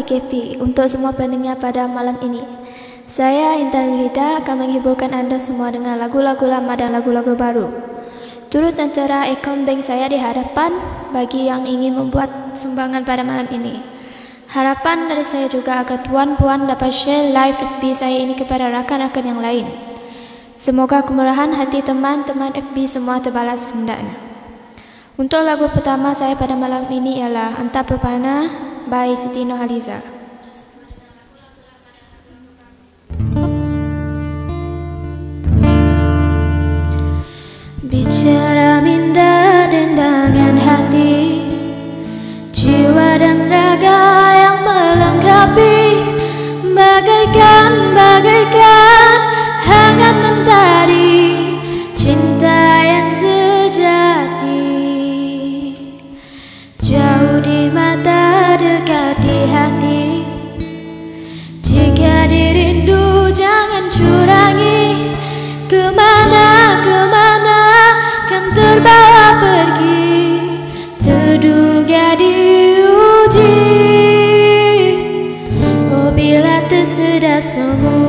IKP untuk semua pendengar pada malam ini. Saya Intan Rida akan menghiburkan anda semua dengan lagu-lagu lama dan lagu-lagu baru. Turut tentera akaun bank saya di hadapan bagi yang ingin membuat sumbangan pada malam ini. Harapan dari saya juga agar tuan-puan dapat share live FB saya ini kepada rakan-rakan yang lain. Semoga kemurahan hati teman-teman FB semua terbalas hendaknya. Untuk lagu pertama saya pada malam ini ialah Anta Perpana by Siti Nohaliza. Bicara minda dendangan hati Jiwa dan raga yang melengkapi Bagaikan, so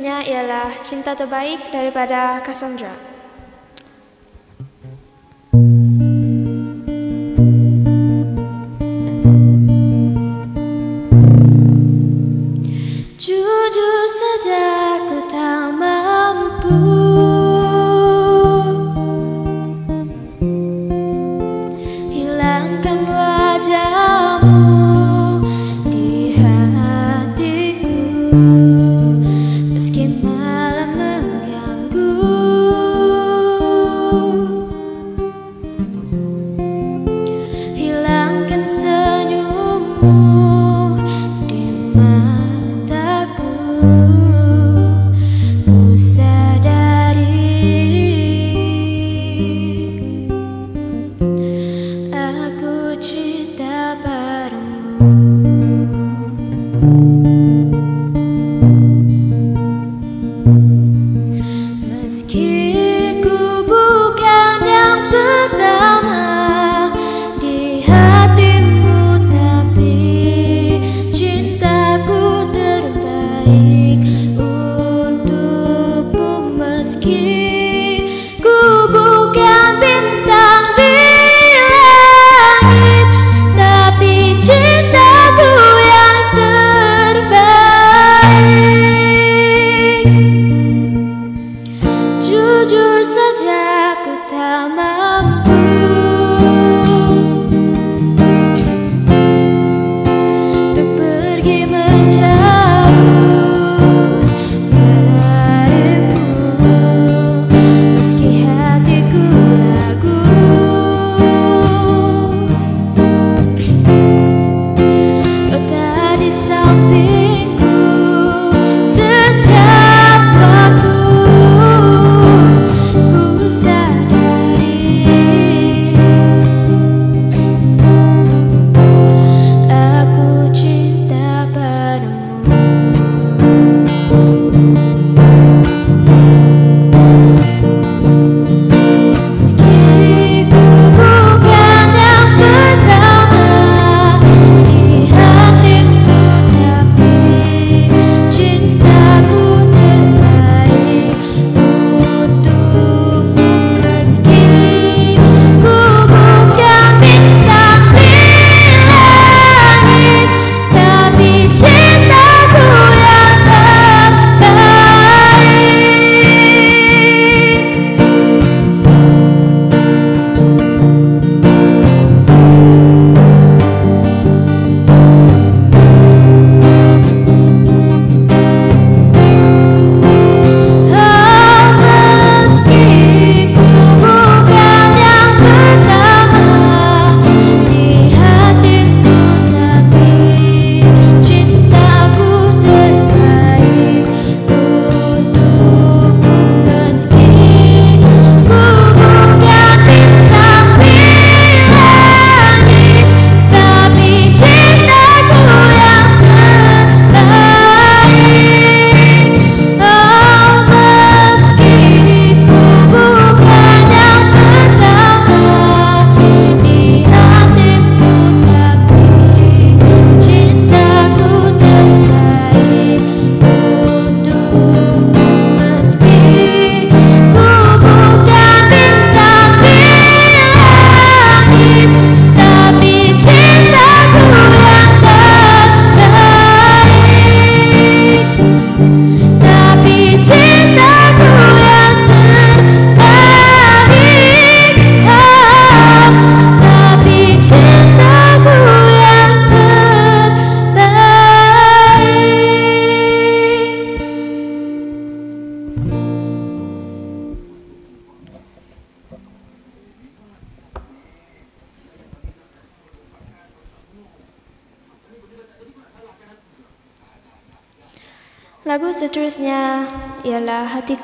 Seterusnya ialah Cinta Terbaik daripada Cassandra. Jujur saja ku tak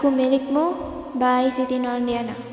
Kumilk mo, bahay City Nordiana.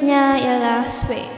Seterusnya ialah Sway.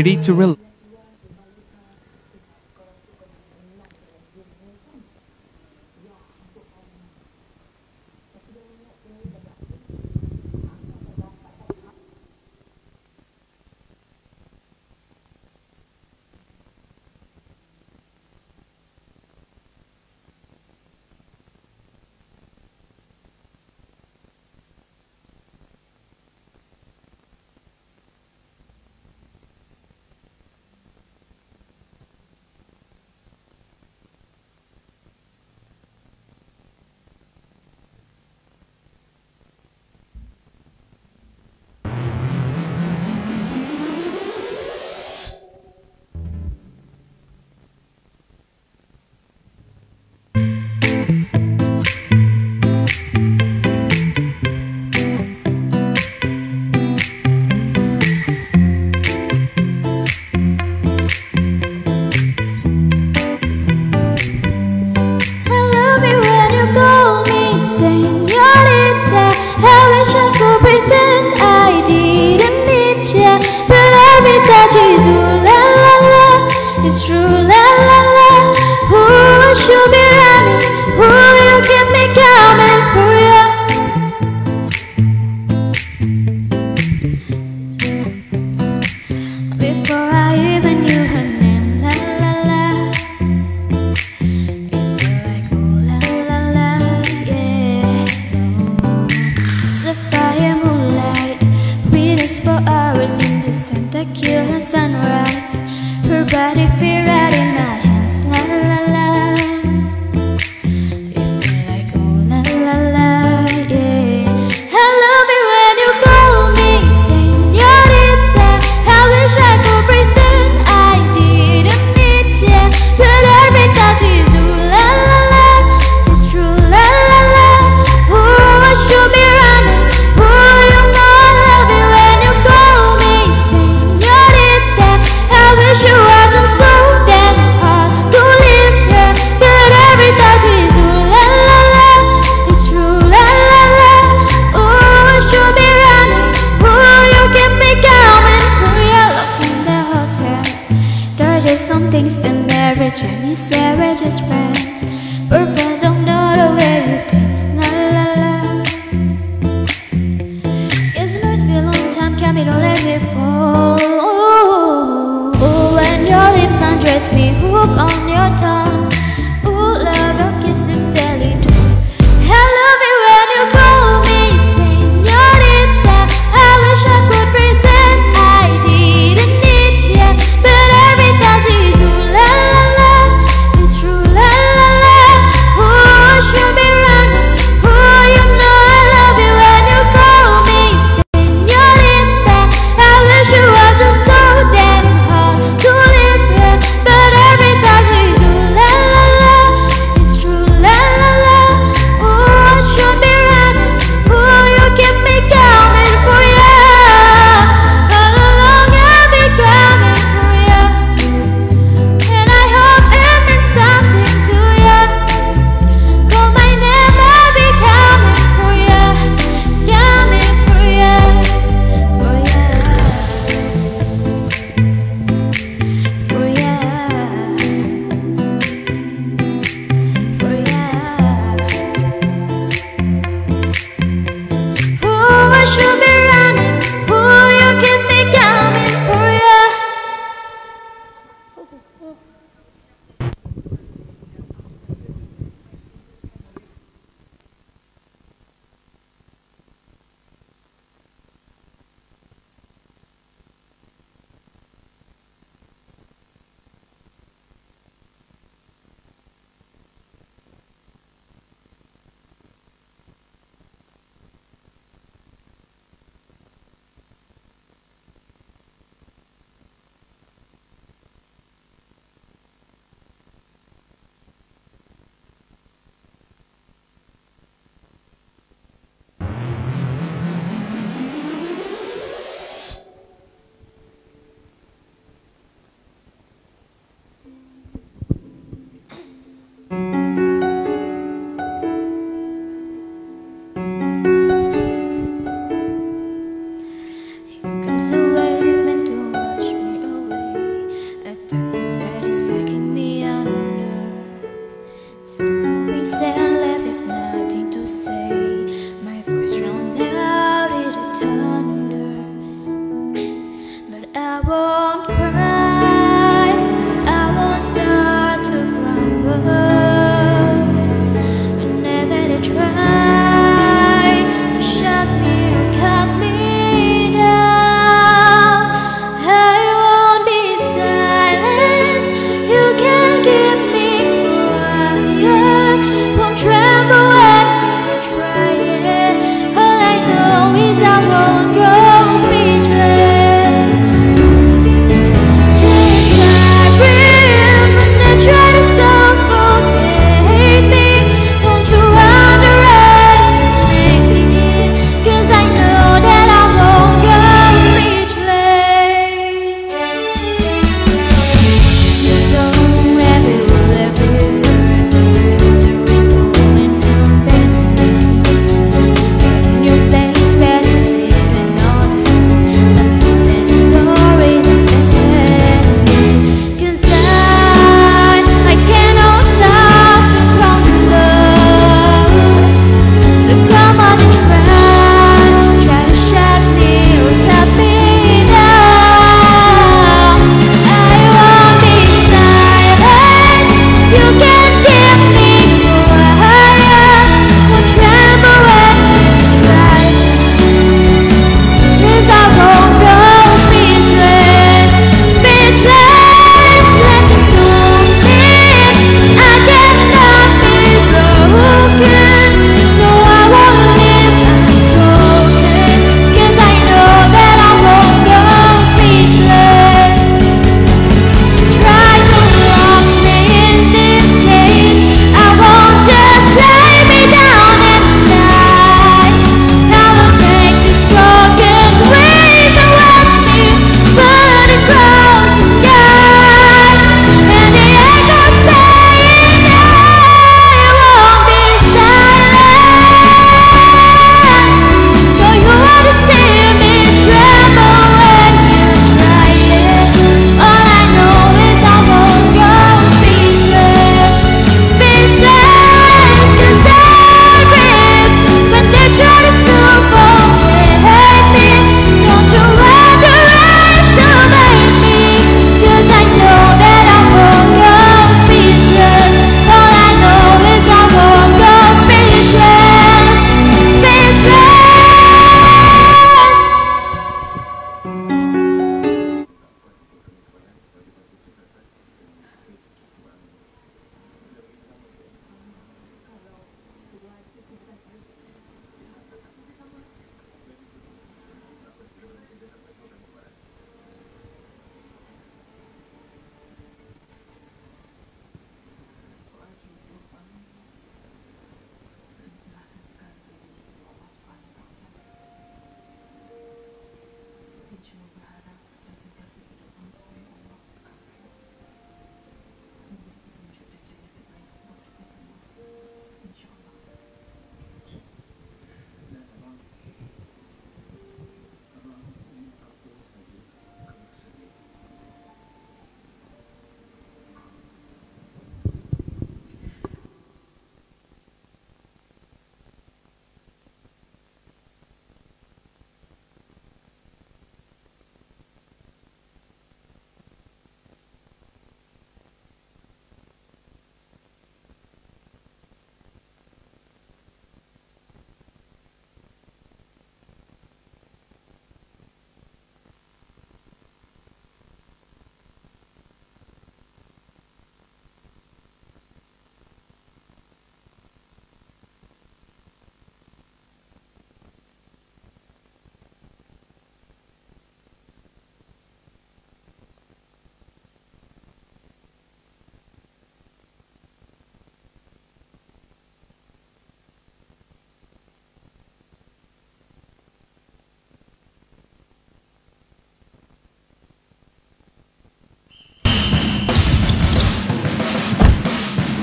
Ready to relax.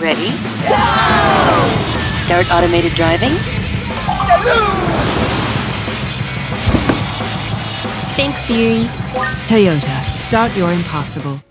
Ready? Go! Start automated driving. Thanks, Siri. Toyota, start your impossible.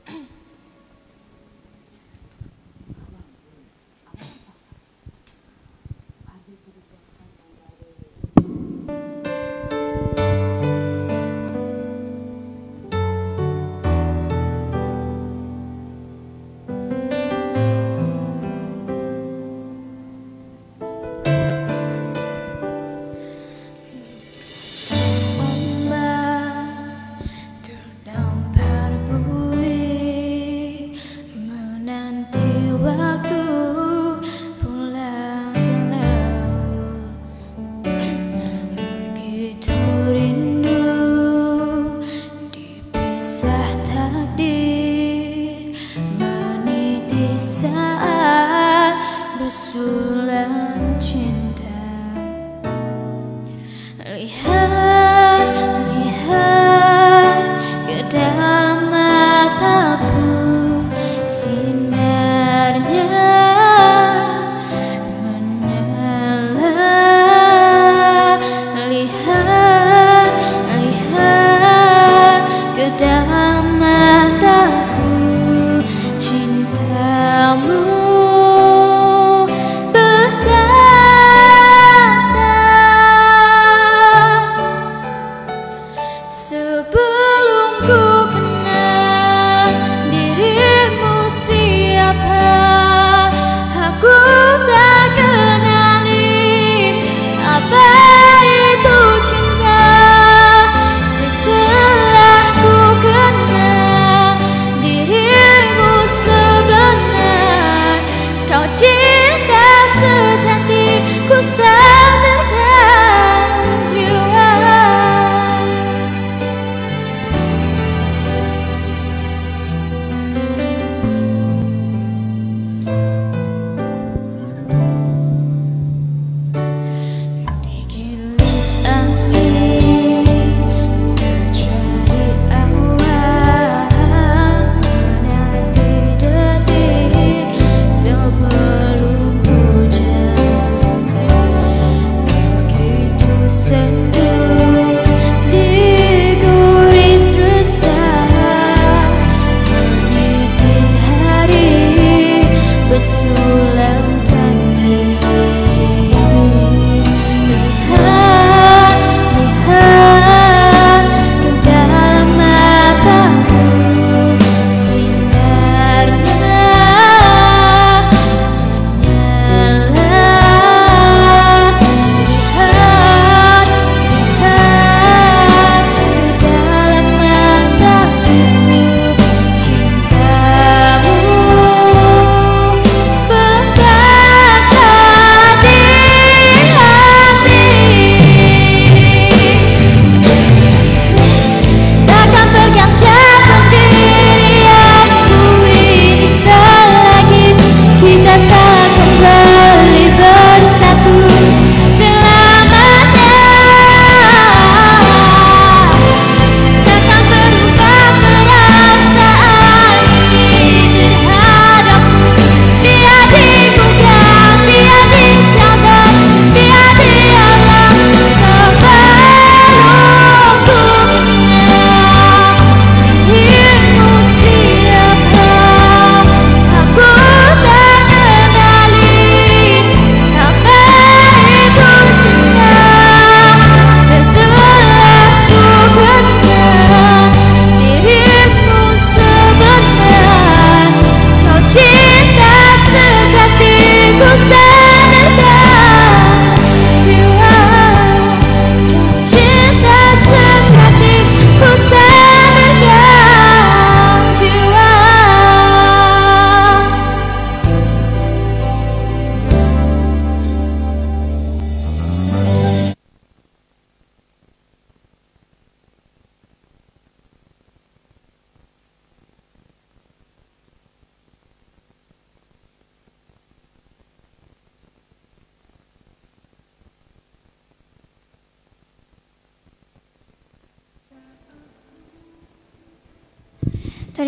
다수자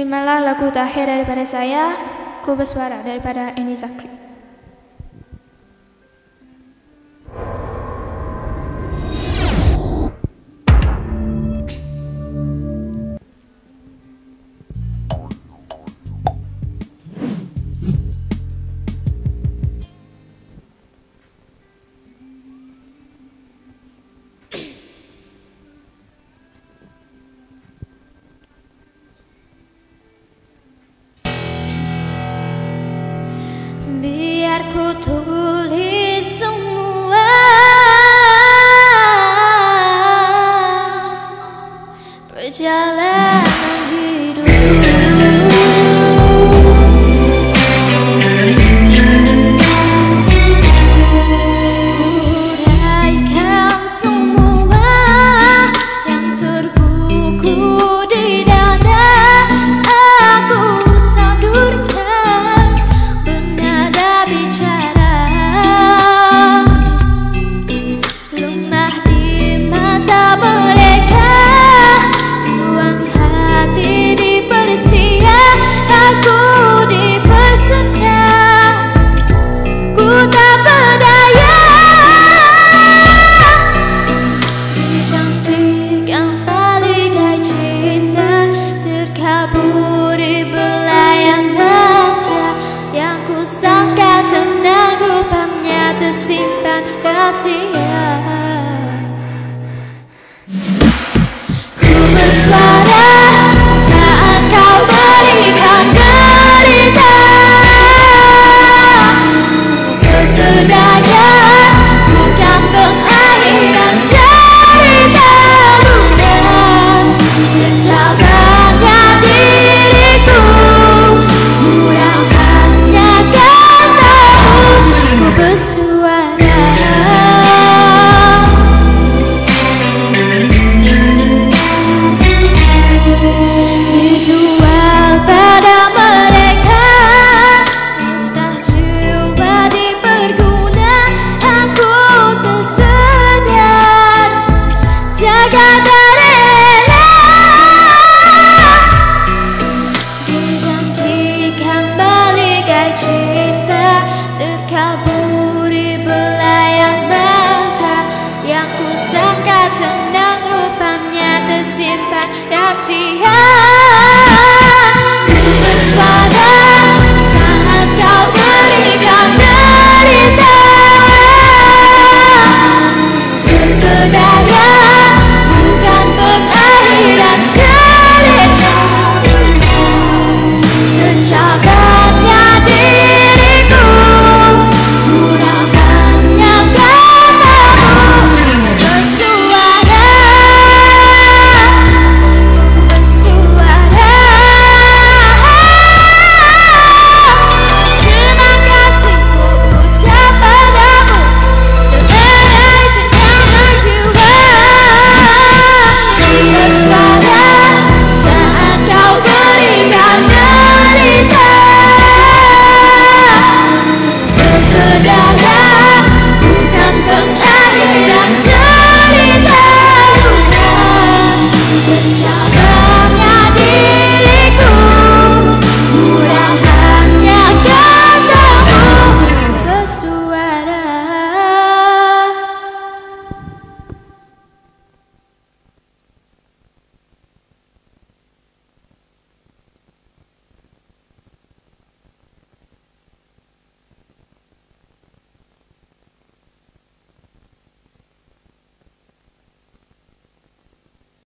Terimalah lagu terakhir daripada saya, ku bersuara daripada Eni Zakri.